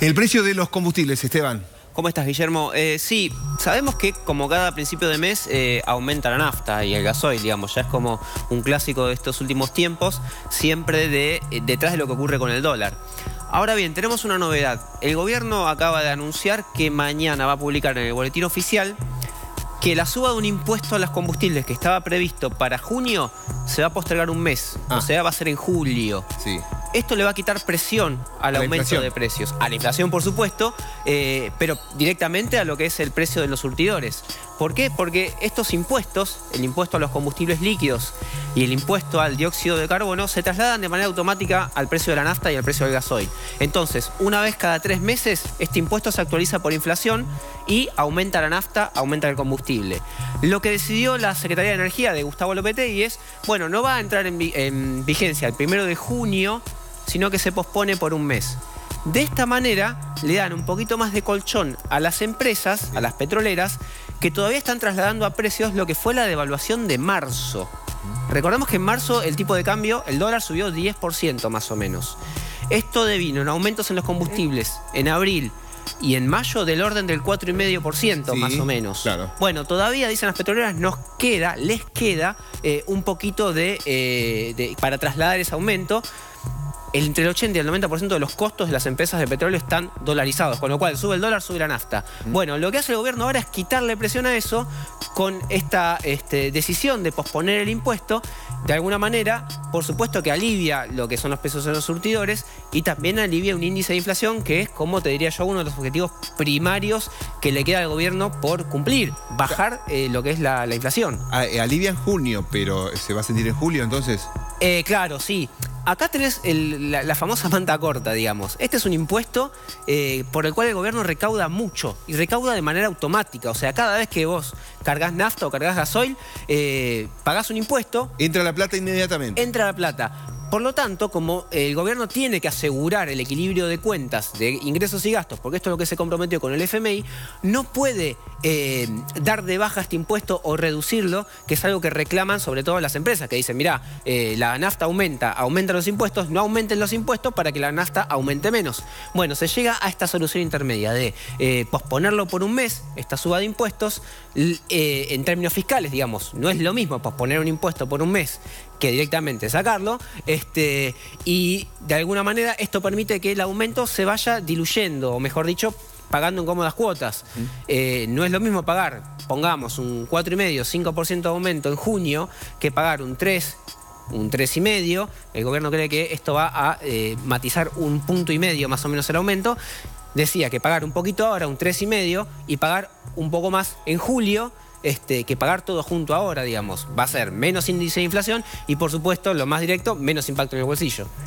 El precio de los combustibles, Esteban. ¿Cómo estás, Guillermo? Eh, sí, sabemos que como cada principio de mes eh, aumenta la nafta y el gasoil, digamos, ya es como un clásico de estos últimos tiempos, siempre de, eh, detrás de lo que ocurre con el dólar. Ahora bien, tenemos una novedad. El gobierno acaba de anunciar que mañana va a publicar en el boletín oficial que la suba de un impuesto a los combustibles que estaba previsto para junio se va a postergar un mes. O Ah. sea, va a ser en julio. Sí. Esto le va a quitar presión al la aumento inflación. de precios. A la inflación, por supuesto, eh, pero directamente a lo que es el precio de los surtidores. ¿Por qué? Porque estos impuestos, el impuesto a los combustibles líquidos y el impuesto al dióxido de carbono, se trasladan de manera automática al precio de la nafta y al precio del gasoil. Entonces, una vez cada tres meses, este impuesto se actualiza por inflación y aumenta la nafta, aumenta el combustible. Lo que decidió la Secretaría de Energía de Gustavo Lopetegui es, bueno, no va a entrar en, vi- en vigencia el primero de junio, sino que se pospone por un mes. De esta manera le dan un poquito más de colchón a las empresas, a las petroleras, que todavía están trasladando a precios lo que fue la devaluación de marzo. Recordemos que en marzo el tipo de cambio, el dólar subió 10% más o menos. Esto devino en aumentos en los combustibles en abril y en mayo del orden del 4,5% Sí, más o menos. claro. Bueno, todavía, dicen las petroleras, nos queda, les queda eh, un poquito de, eh, de- para trasladar ese aumento. Entre el 80 y el 90% de los costos de las empresas de petróleo están dolarizados, con lo cual sube el dólar, sube la nafta. Bueno, lo que hace el gobierno ahora es quitarle presión a eso con esta este, decisión de posponer el impuesto. De alguna manera, por supuesto que alivia lo que son los precios en los surtidores y también alivia un índice de inflación que es, como te diría yo, uno de los objetivos primarios que le queda al gobierno por cumplir, bajar eh, lo que es la, la inflación. A- eh, alivia en junio, pero ¿se va a sentir en julio entonces? Eh, claro, sí. Acá tenés el- la, la famosa manta corta, digamos. Este es un impuesto eh, por el cual el gobierno recauda mucho y recauda de manera automática. O sea, cada vez que vos cargas nafta o cargas gasoil, eh, pagás un impuesto, Entra la plata inmediatamente. entra la plata. Por lo tanto, como el gobierno tiene que asegurar el equilibrio de cuentas de ingresos y gastos, porque esto es lo que se comprometió con el FMI, no puede eh, dar de baja este impuesto o reducirlo, que es algo que reclaman sobre todo las empresas, que dicen, mira, la nafta aumenta, aumentan los impuestos, no aumenten los impuestos para que la nafta aumente menos. Bueno, se llega a esta solución intermedia de eh, posponerlo por un mes, esta suba de impuestos, eh, en términos fiscales, digamos, no es lo mismo posponer un impuesto por un mes que directamente sacarlo, este, y de alguna manera esto permite que el aumento se vaya diluyendo, o mejor dicho, pagando en cómodas cuotas. Eh, no es lo mismo pagar, pongamos, un 4,5, 5% de aumento en junio, que pagar un 3, un 3,5. El gobierno cree que esto va a eh, matizar un punto y medio más o menos el aumento. Decía que pagar un poquito ahora, un 3,5, y pagar un poco más en julio, este, que pagar todo junto ahora, digamos. Va a ser menos índice de inflación y, por supuesto, lo más directo, menos impacto en el bolsillo.